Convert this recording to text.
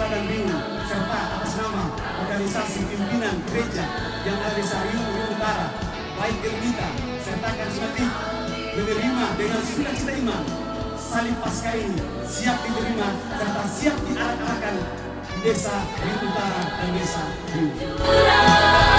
Dan bingung serta atas nama organisasi pimpinan gereja yang ada di Riau Utara, baik kita serta karismatik menerima dengan sukacita iman salib pasca ini siap diterima serta siap diarak-arakan di desa Riau Utara dan desa Riau.